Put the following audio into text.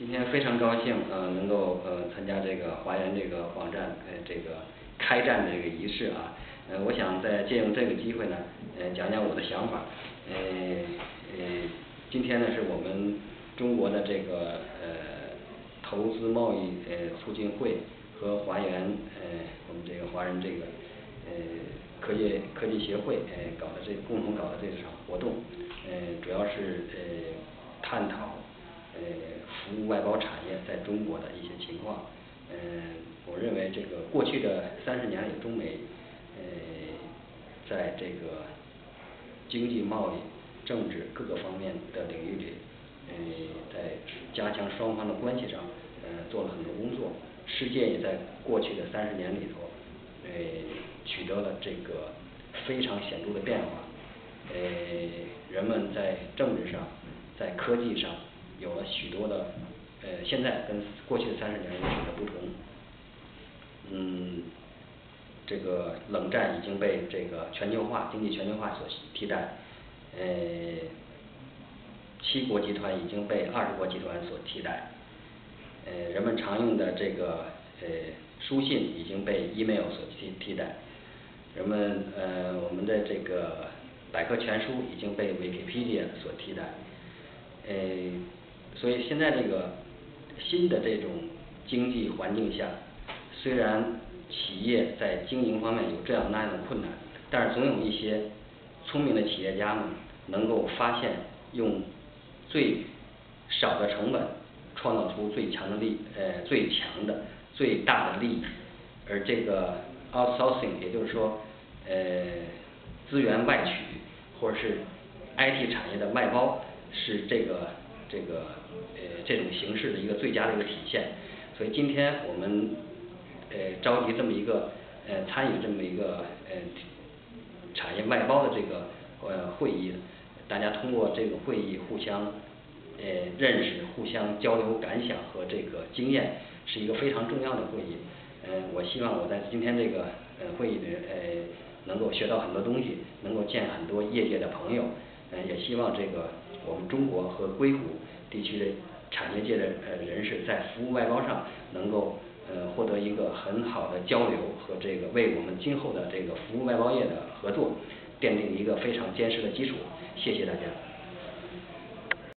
今天非常高兴呃能够呃参加这个华研这个网站呃这个开战这个仪式啊，呃我想再借用这个机会呢呃讲讲我的想法。呃呃今天呢是我们中国的这个呃投资贸易呃促进会和华研呃我们这个华人这个呃科技科技协会呃搞的这共同搞的这场活动，呃主要是呃探讨呃服务外包产业在中国的一些情况，呃我认为这个过去的三十年里中美呃在这个经济贸易政治各个方面的领域里呃在加强双方的关系上呃做了很多工作，世界也在过去的三十年里头呃取得了这个非常显著的变化，呃人们在政治上在科技上有了许多的呃现在跟过去的三十年有许多不同。嗯这个冷战已经被这个全球化经济全球化所替代呃七国集团已经被二十国集团所替代。呃人们常用的这个呃书信已经被 email 所替替代。人们呃我们的这个百科全书已经被 wikipedia 所替代。呃所以现在这个新的这种经济环境下虽然企业在经营方面有这样那样的困难，但是总有一些聪明的企业家们能够发现用最少的成本创造出最强的利呃最强的最大的利益，而这个 outsourcing 也就是说呃资源外取或者是 I T 产业的外包是这个这个呃这种形式的一个最佳的一个体现。所以今天我们呃召集这么一个呃参与这么一个呃产业外包的这个呃会议，大家通过这个会议互相呃认识，互相交流感想和这个经验是一个非常重要的会议，呃我希望我在今天这个呃会议里呃能够学到很多东西，能够见很多业界的朋友，呃也希望这个我们中国和硅谷地区的产业界的呃人士在服务外包上能够呃获得一个很好的交流和这个为我们今后的这个服务外包业的合作奠定一个非常坚实的基础，谢谢大家。